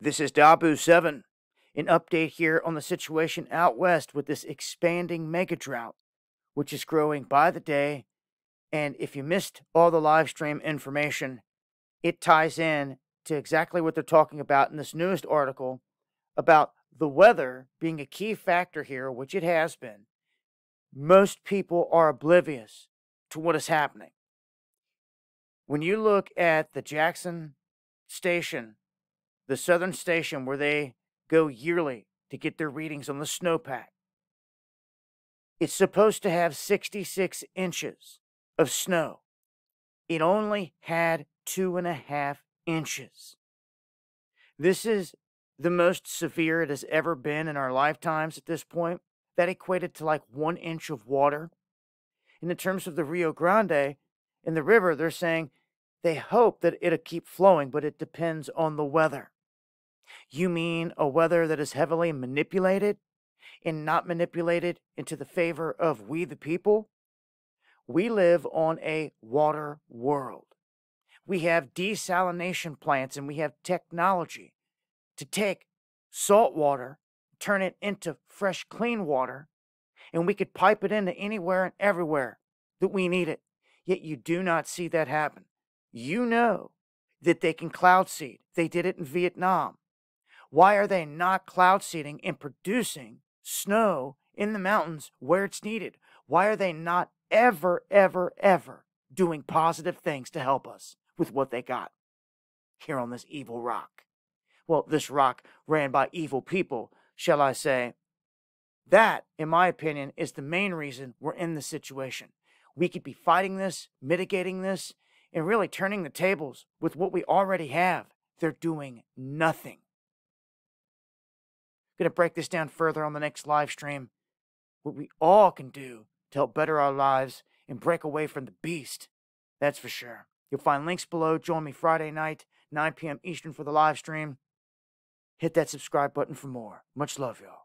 This is Dahboo7, an update here on the situation out west with this expanding mega drought, which is growing by the day. And if you missed all the live stream information, it ties in to exactly what they're talking about in this newest article about the weather being a key factor here, which it has been. Most people are oblivious to what is happening. When you look at the Jackson station the southern station where they go yearly to get their readings on the snowpack. It's supposed to have 66 inches of snow. It only had two and a half inches. This is the most severe it has ever been in our lifetimes at this point. That equated to like one inch of water. In terms of the Rio Grande in the river, they're saying they hope that it'll keep flowing, but it depends on the weather. You mean a weather that is heavily manipulated and not manipulated into the favor of we the people? We live on a water world. We have desalination plants and we have technology to take salt water, turn it into fresh, clean water, and we could pipe it into anywhere and everywhere that we need it. Yet you do not see that happen. You know that they can cloud seed. They did it in Vietnam. Why are they not cloud seeding and producing snow in the mountains where it's needed? Why are they not ever, ever, ever doing positive things to help us with what they got here on this evil rock? Well, this rock ran by evil people, shall I say. That, in my opinion, is the main reason we're in this situation. We could be fighting this, mitigating this, and really turning the tables with what we already have. They're doing nothing. Going to break this down further on the next live stream. What we all can do to help better our lives and break away from the beast. That's for sure. You'll find links below. Join me Friday night, 9 p.m. Eastern for the live stream. Hit that subscribe button for more. Much love, y'all.